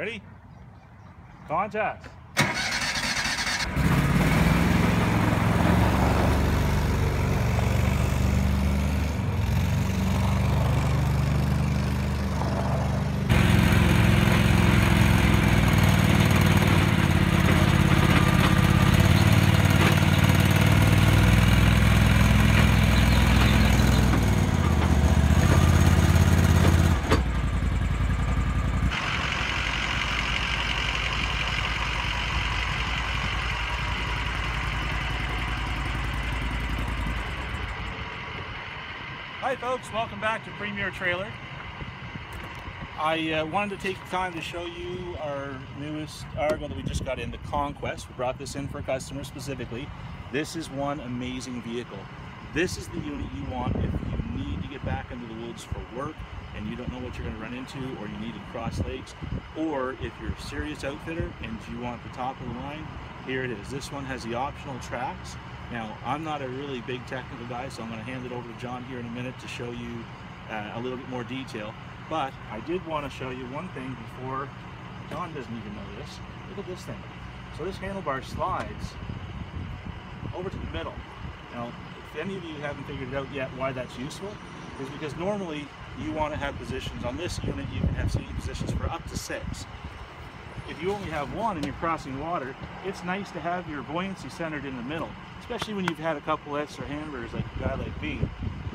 Ready? Contact. Hi folks, welcome back to Premier Trailer. I uh, wanted to take time to show you our newest Argo that we just got in, the Conquest. We brought this in for a customer specifically. This is one amazing vehicle. This is the unit you want if you need to get back into the woods for work and you don't know what you're going to run into or you need to cross lakes or if you're a serious outfitter and you want the top of the line, here it is. This one has the optional tracks now, I'm not a really big technical guy, so I'm going to hand it over to John here in a minute to show you uh, a little bit more detail. But I did want to show you one thing before John doesn't even know this. Look at this thing. So this handlebar slides over to the middle. Now, if any of you haven't figured it out yet why that's useful, is because normally you want to have positions on this unit, you can have seating positions for up to six if you only have one and you're crossing water, it's nice to have your buoyancy centered in the middle, especially when you've had a couple extra handlers like a guy like me.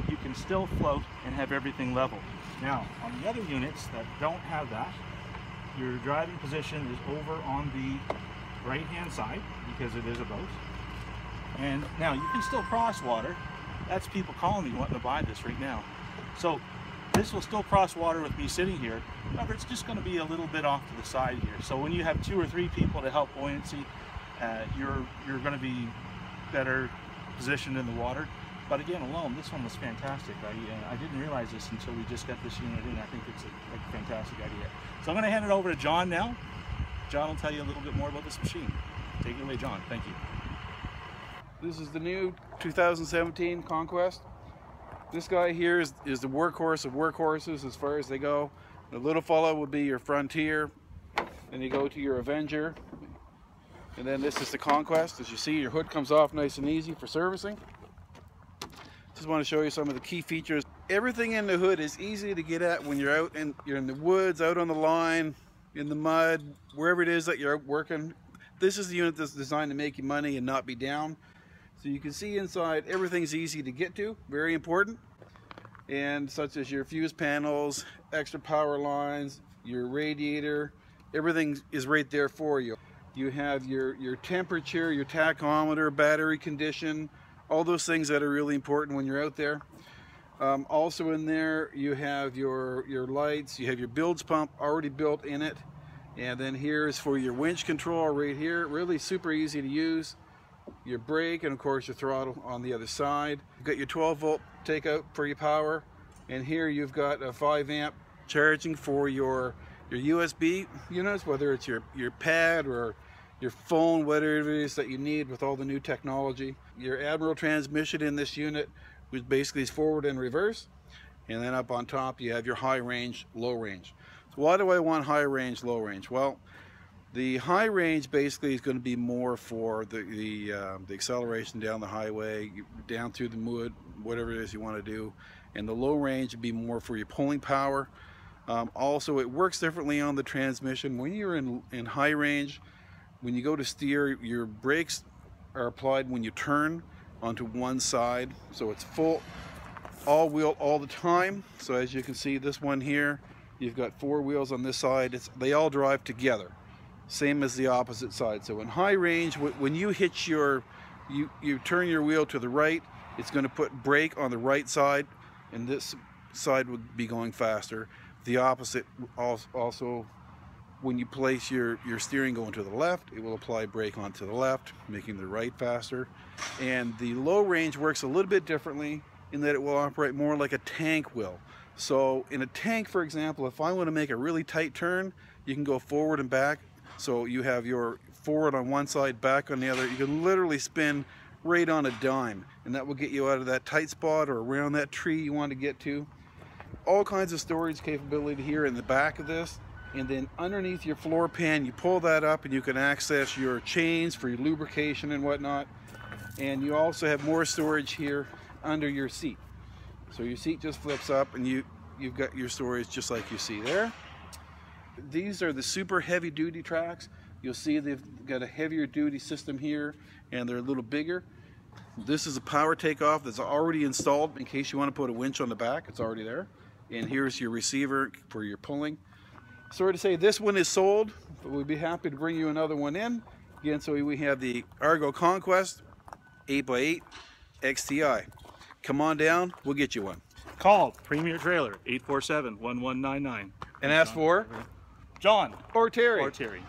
You can still float and have everything level. Now, on the other units that don't have that, your driving position is over on the right-hand side because it is a boat. And now you can still cross water. That's people calling me wanting to buy this right now. So this will still cross water with me sitting here, however, it's just going to be a little bit off to the side here. So when you have two or three people to help buoyancy, uh, you're, you're going to be better positioned in the water. But again, alone, this one was fantastic. I, uh, I didn't realize this until we just got this unit in. I think it's a, a fantastic idea. So I'm going to hand it over to John now. John will tell you a little bit more about this machine. Take it away, John. Thank you. This is the new 2017 Conquest. This guy here is, is the workhorse of workhorses as far as they go. The little fellow would be your Frontier. Then you go to your Avenger. And then this is the Conquest. As you see, your hood comes off nice and easy for servicing. Just want to show you some of the key features. Everything in the hood is easy to get at when you're out in you're in the woods, out on the line, in the mud, wherever it is that you're working. This is the unit that's designed to make you money and not be down. So you can see inside everything's easy to get to, very important. And such as your fuse panels, extra power lines, your radiator, everything is right there for you. You have your, your temperature, your tachometer, battery condition, all those things that are really important when you're out there. Um, also in there you have your, your lights, you have your bilge pump already built in it. And then here's for your winch control right here, really super easy to use your brake and of course your throttle on the other side. You've got your 12 volt takeout for your power and here you've got a 5 amp charging for your your USB units whether it's your your pad or your phone whatever it is that you need with all the new technology. Your Admiral transmission in this unit which basically is forward and reverse and then up on top you have your high range low range. So why do I want high range low range? Well the high range basically is going to be more for the the, uh, the acceleration down the highway, down through the wood, whatever it is you want to do. And the low range would be more for your pulling power. Um, also, it works differently on the transmission. When you're in, in high range, when you go to steer, your brakes are applied when you turn onto one side. So it's full all wheel all the time. So as you can see, this one here, you've got four wheels on this side. It's, they all drive together same as the opposite side. So in high range, when you hitch your, you, you turn your wheel to the right, it's going to put brake on the right side, and this side would be going faster. The opposite also, when you place your, your steering going to the left, it will apply brake onto the left, making the right faster. And the low range works a little bit differently in that it will operate more like a tank will. So in a tank, for example, if I want to make a really tight turn, you can go forward and back so you have your forward on one side, back on the other. You can literally spin right on a dime and that will get you out of that tight spot or around that tree you want to get to. All kinds of storage capability here in the back of this. and then underneath your floor pan you pull that up and you can access your chains for your lubrication and whatnot and you also have more storage here under your seat so your seat just flips up and you you've got your storage just like you see there these are the super heavy duty tracks. You'll see they've got a heavier duty system here and they're a little bigger. This is a power takeoff that's already installed in case you want to put a winch on the back. It's already there. And here's your receiver for your pulling. Sorry to say this one is sold but we'd be happy to bring you another one in. Again so we have the Argo Conquest 8x8 XTI come on down we'll get you one. Call Premier Trailer 847 1199. and ask for John or Terry or Terry.